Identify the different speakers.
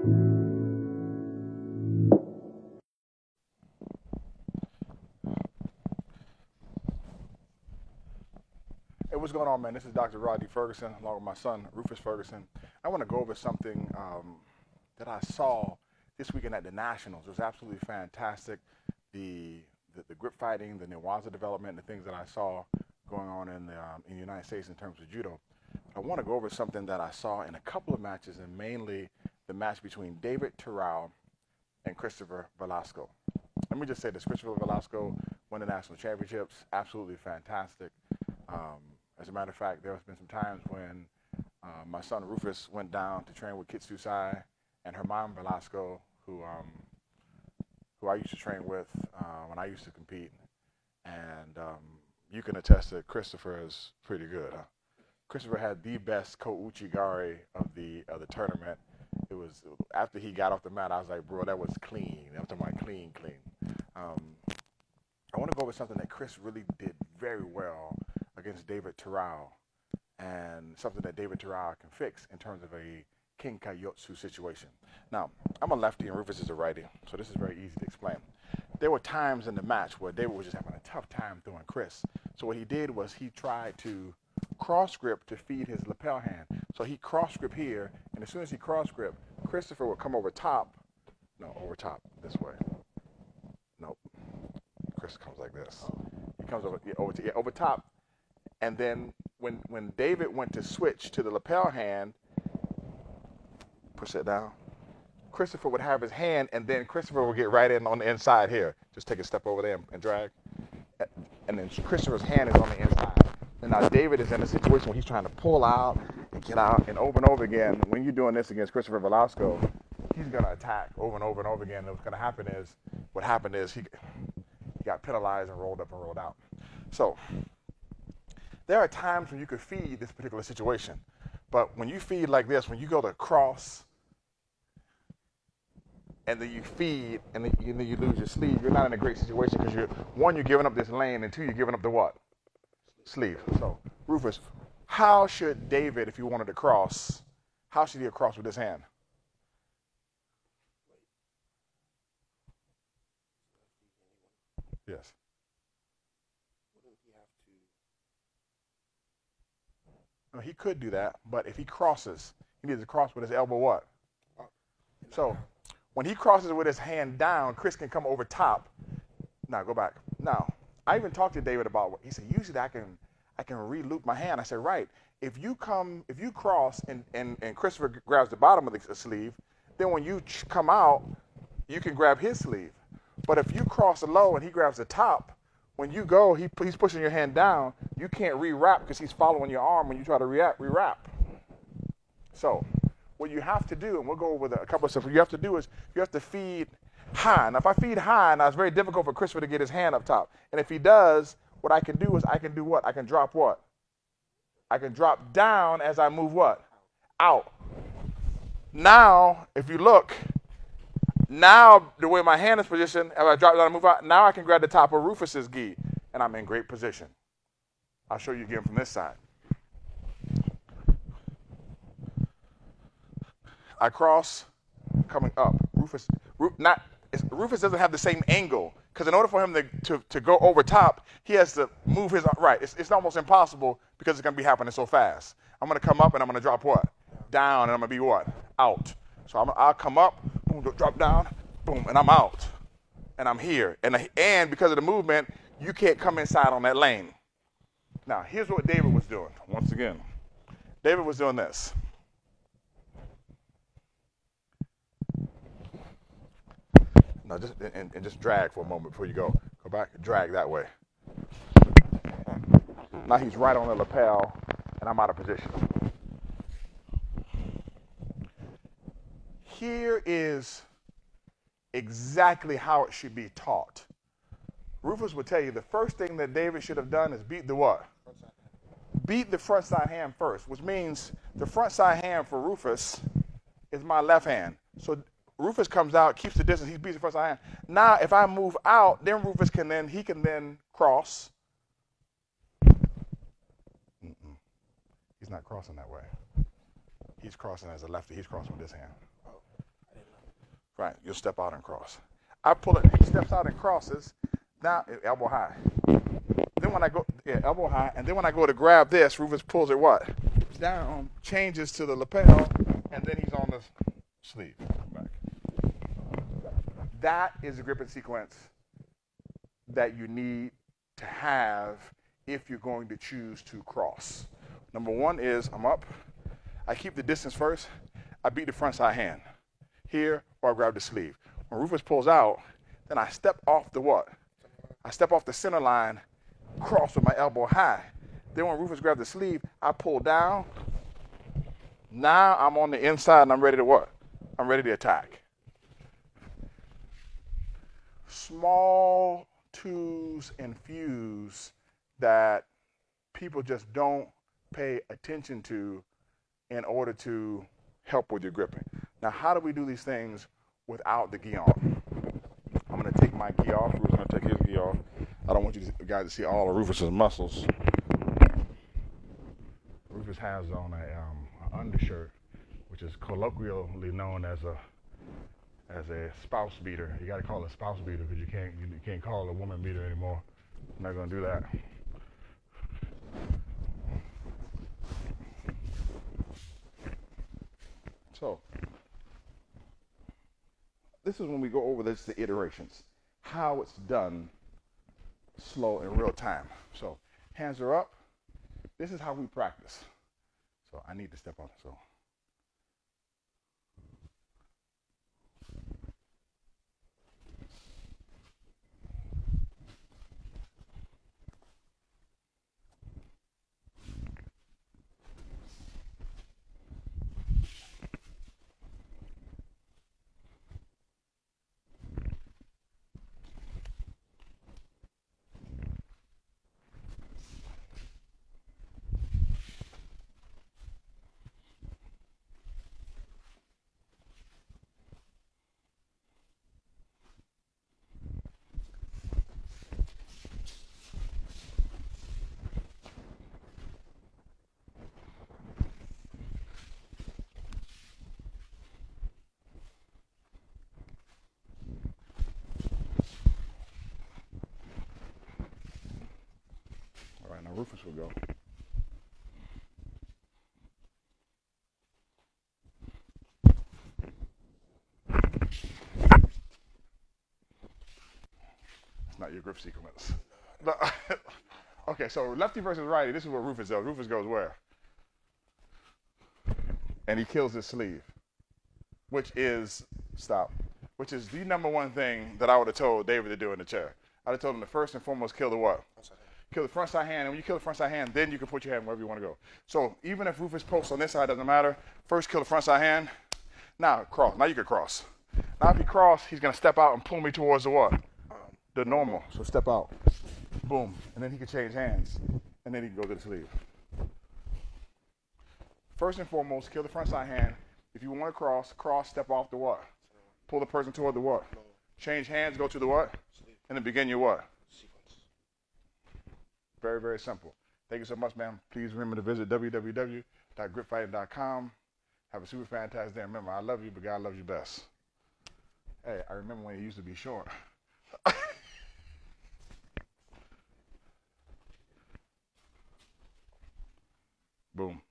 Speaker 1: Hey, what's going on, man? This is Dr. Rhadi Ferguson, along with my son, Rufus Ferguson. I want to go over something um, that I saw this weekend at the Nationals. It was absolutely fantastic. The, the, the grip fighting, the Newaza development, the things that I saw going on in the, um, in the United States in terms of judo. I want to go over something that I saw in a couple of matches, and mainly the match between David Terrell and Christopher Velasco. Let me just say this: Christopher Velasco won the national championships. Absolutely fantastic. Um, as a matter of fact, there has been some times when uh, my son Rufus went down to train with Kitsu Sai and mom Velasco, who um, who I used to train with uh, when I used to compete, and um, you can attest that Christopher is pretty good. Huh? Christopher had the best ko-uchi-gari of the of the tournament. It was after he got off the mat, I was like, bro, that was clean. I'm talking about clean, clean. Um, I want to go over something that Chris really did very well against David Terrell and something that David Terrell can fix in terms of a Kinkajutsu situation. Now, I'm a lefty and Rufus is a righty, so this is very easy to explain. There were times in the match where David was just having a tough time throwing Chris. So what he did was he tried to cross grip to feed his lapel hand. So he cross grip here, and as soon as he cross grip, Christopher would come over top. No, over top this way. Nope. Chris comes like this. He comes over yeah, over, to, yeah, over top, and then when when David went to switch to the lapel hand, push it down. Christopher would have his hand, and then Christopher would get right in on the inside here. Just take a step over there and, and drag, and then Christopher's hand is on the inside. And now David is in a situation where he's trying to pull out and get out, and over and over again. When you're doing this against Christopher Velasco, he's gonna attack over and over and over again. And what's gonna happen is, what happened is he, he got penalized and rolled up and rolled out. So there are times when you could feed this particular situation. But when you feed like this, when you go to cross and then you feed and then, and then you lose your sleeve, you're not in a great situation because you're one, you're giving up this lane, and two, you're giving up the what? Sleeve. So, Rufus, how should David, if he wanted to cross, how should he cross with his hand? Yes. No, he could do that, but if he crosses, he needs to cross with his elbow what? So when he crosses with his hand down, Chris can come over top. Now go back. Now I even talked to David about what he said. Usually I can I can re-loop my hand. I said right. If you come if you cross and and, and Christopher grabs the bottom of the sleeve, then when you come out, you can grab his sleeve. But if you cross the low and he grabs the top, when you go, he, he's pushing your hand down. You can't rewrap because he's following your arm when you try to react rewrap. So, what you have to do, and we'll go over the, a couple of stuff. What you have to do is you have to feed high. Now, if I feed high, now it's very difficult for Christopher to get his hand up top. And if he does, what I can do is I can do what? I can drop what? I can drop down as I move what? Out. Now, if you look, now, the way my hand is positioned, if I drop down and move out, now I can grab the top of Rufus's gi, and I'm in great position. I'll show you again from this side. I cross, coming up. Rufus, not Rufus doesn't have the same angle because in order for him to, to, to go over top, he has to move his right. It's, it's almost impossible because it's going to be happening so fast. I'm going to come up and I'm going to drop what? Down, and I'm going to be what? Out. So I'm, I'll come up, boom, drop down, boom, and I'm out. And I'm here. And, and because of the movement, you can't come inside on that lane. Now, here's what David was doing. Once again, David was doing this. Now, just and, and just drag for a moment before you go. Go back, drag that way. Now he's right on the lapel, and I'm out of position. here is exactly how it should be taught. Rufus would tell you the first thing that David should have done is beat the what? Beat the front side hand first, which means the front side hand for Rufus is my left hand. So Rufus comes out, keeps the distance, he beats the side hand. Now, if I move out, then Rufus can then he can then cross. Mm-mm. He's not crossing that way. He's crossing as a lefty. He's crossing with this hand. Right, you'll step out and cross. I pull it, he steps out and crosses, now eh, elbow high. Then when I go, yeah, elbow high, and then when I go to grab this, Rufus pulls it what? Down, changes to the lapel, and then he's on the sleeve. That is the gripping sequence that you need to have if you're going to choose to cross. Number one is I'm up. I keep the distance first. I beat the front side hand here, or I grab the sleeve. When Rufus pulls out, then I step off the what? I step off the center line, cross with my elbow high. Then when Rufus grabs the sleeve, I pull down. Now I'm on the inside and I'm ready to what? I'm ready to attack. Small twos and fews that people just don't pay attention to in order to help with your gripping. Now, how do we do these things without the gi? I'm going to take my gi off. Rufus going to take his gi off. I don't want you guys to see all of Rufus's muscles. Rufus has on a um, an undershirt, which is colloquially known as a as a spouse beater. You got to call a spouse beater because you can't you can't call a woman beater anymore. I'm not to do that. So this is when we go over this the iterations, how it's done slow in real time. So hands are up. This is how we practice. So I need to step on it. So. Now Rufus will go. It's not your grip sequence. okay, so lefty versus righty. This is what Rufus does. Rufus goes where? And he kills his sleeve, which is stop, which is the number one thing that I would have told David to do in the chair. I'd have told him to first and foremost kill the what? Kill the front side hand. And when you kill the front side hand, then you can put your hand wherever you want to go. So even if Rufus posts on this side, doesn't matter. First kill the front side hand. Now cross. Now you can cross. Now if you cross, he's going to step out and pull me towards the what? The normal. So step out. Boom. And then he can change hands. And then he can go to the sleeve. First and foremost, kill the front side hand. If you want to cross, cross, step off the what? Pull the person toward the what? Change hands, go to the what? And then begin your what? Very, very simple. Thank you so much, ma'am. Please remember to visit www.gripfighting.com. Have a super fantastic day. Remember, I love you, but God loves you best. Hey, I remember when it used to be short. Boom.